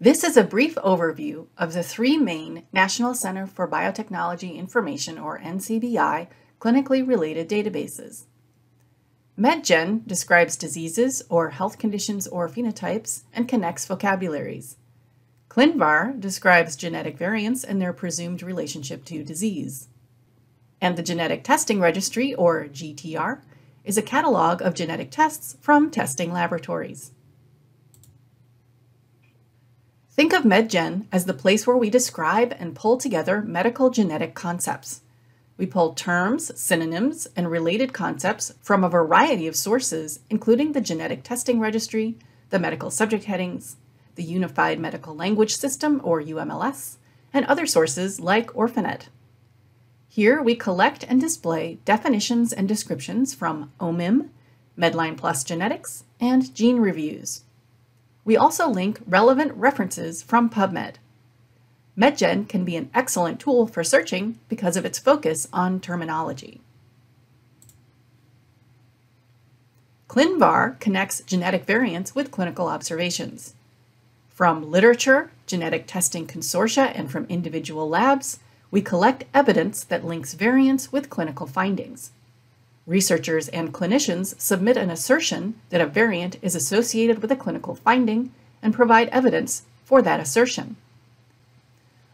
This is a brief overview of the three main National Center for Biotechnology Information, or NCBI, clinically related databases. MedGen describes diseases or health conditions or phenotypes and connects vocabularies. ClinVar describes genetic variants and their presumed relationship to disease. And the Genetic Testing Registry, or GTR, is a catalog of genetic tests from testing laboratories. Think of MedGen as the place where we describe and pull together medical genetic concepts. We pull terms, synonyms, and related concepts from a variety of sources, including the Genetic Testing Registry, the medical subject headings, the Unified Medical Language System, or UMLS, and other sources like Orphanet. Here we collect and display definitions and descriptions from OMIM, Medline Plus Genetics, and Gene Reviews. We also link relevant references from PubMed. MedGen can be an excellent tool for searching because of its focus on terminology. ClinVar connects genetic variants with clinical observations. From literature, genetic testing consortia, and from individual labs, we collect evidence that links variants with clinical findings. Researchers and clinicians submit an assertion that a variant is associated with a clinical finding and provide evidence for that assertion.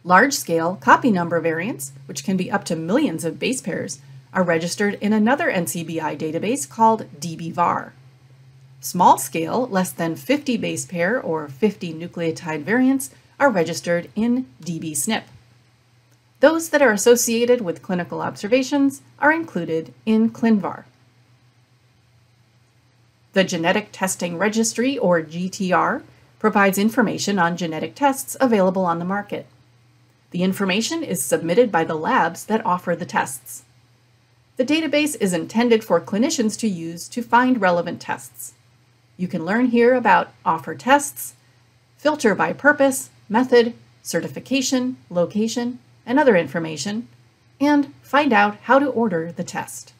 Large-scale copy number variants, which can be up to millions of base pairs, are registered in another NCBI database called DBVAR. Small-scale, less than 50 base pair or 50 nucleotide variants are registered in DBSNP. Those that are associated with clinical observations are included in ClinVar. The Genetic Testing Registry, or GTR, provides information on genetic tests available on the market. The information is submitted by the labs that offer the tests. The database is intended for clinicians to use to find relevant tests. You can learn here about offer tests, filter by purpose, method, certification, location, and other information, and find out how to order the test.